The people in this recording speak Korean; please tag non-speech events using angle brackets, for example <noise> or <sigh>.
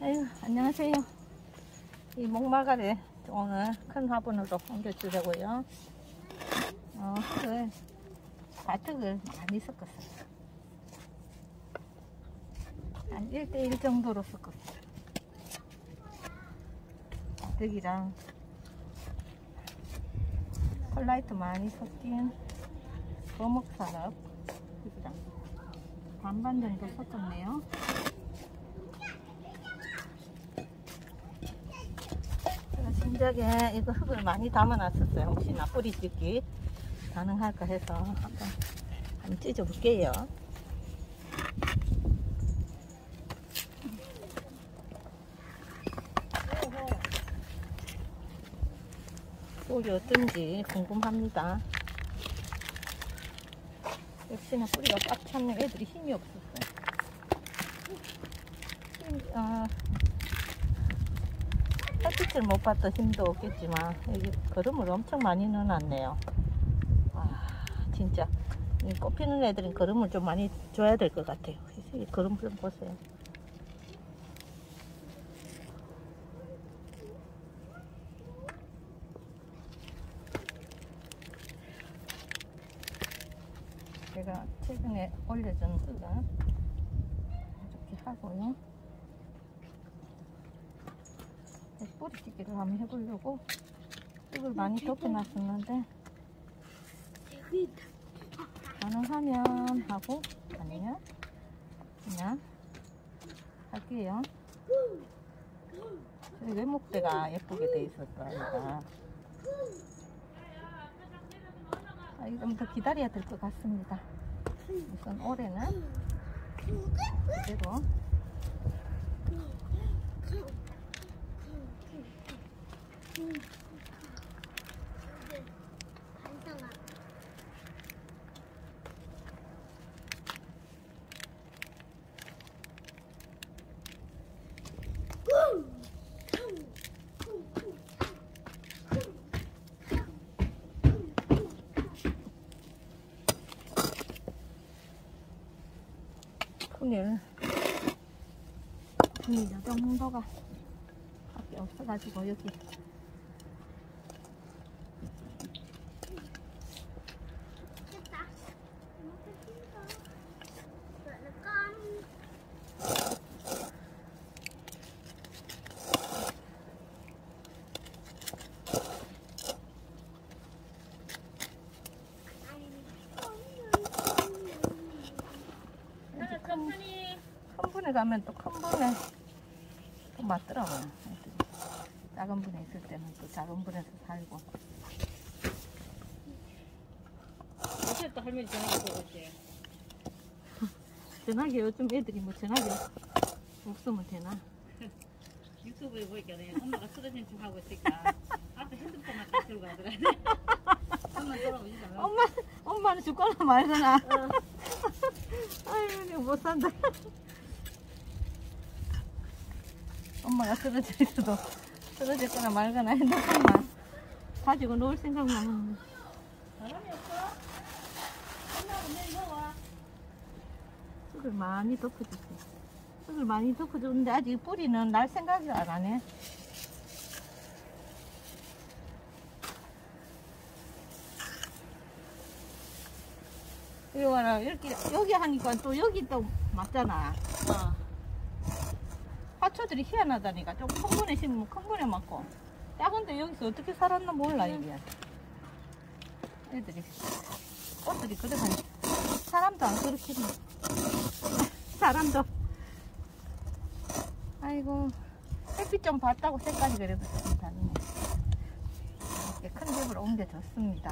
아유, 안녕하세요. 이 목마가를 오늘 큰 화분으로 옮겨주려고요. 어, 흙을, 가득을 많이 섞었어요. 한 1대1 정도로 섞었어요. 가득이랑 콜라이트 많이 섞인 흙이랑 반반 정도 섞었네요. 진작에 이거 흙을 많이 담아놨었어요. 혹시나 뿌리 짓기 가능할까 해서 한번, 한번 찢어볼게요. 뿌리 어떤지 궁금합니다. 역시나 뿌리가 꽉 찼네. 애들이 힘이 없었어요. 힘, 아, 햇 빛을 못 봤던 힘도 없겠지만 여기 거름을 엄청 많이 넣어놨네요. 아, 진짜 이 꽃피는 애들은 거름을 좀 많이 줘야 될 것 같아요. 이 거름 좀 보세요. 제가 최근에 올려준 흙은 이렇게 하고요. 뿌리 찢기를 한번 해보려고 흙을 많이 덮어놨었는데 가능하면 하고 아니면 그냥 할게요. 외목대가 예쁘게 돼 있을 거니까 아, 이거 좀더 기다려야 될 것 같습니다. 우선 올해는 그대로 분일 요 정도가 밖에 없어가지고 여기 큰 분에 가면 또 큰 분에 또 맞더라고요. 작은 분에 있을 때는 또 작은 분에서 살고. 어제 또 할머니 전화기 보고 있지. <laughs> 전화기 요즘 애들이 뭐 전화기 없으면 되나? <laughs> 유튜브에 보니까 내 엄마가 쓰러진 척 하고 있으니까 앞에 핸드폰만 딱 들고 가더라. <laughs> 엄마 돌아오시잖아. 엄마, 엄마는 죽거나 말거나. 아유, 내가 못 산다. 엄마가 쓰러져 있어도 쓰러졌거나 말거나 핸드폰만 가지고 놀 생각만 하면. 사람이 없어? 엄마가 내일 먹어. 흙을 많이 덮어주세요. 흙을 많이 덮어줬는데 아직 뿌리는 날 생각이 안 하네. 이리 와라. 여기, 여기 하니까 또 여기 또 맞잖아. 어. 화초들이 희한하다니까. 좀 큰 분에 심으면 큰 분에 맞고. 작은데 여기서 어떻게 살았나 몰라, 이게. 애들이. 꽃들이 그래 사람도 안 그렇게 돼. <laughs> 사람도. 아이고. 햇빛 좀 봤다고 색깔이 그래도 좀 다르네. 이렇게 큰 집으로 옮겨줬습니다.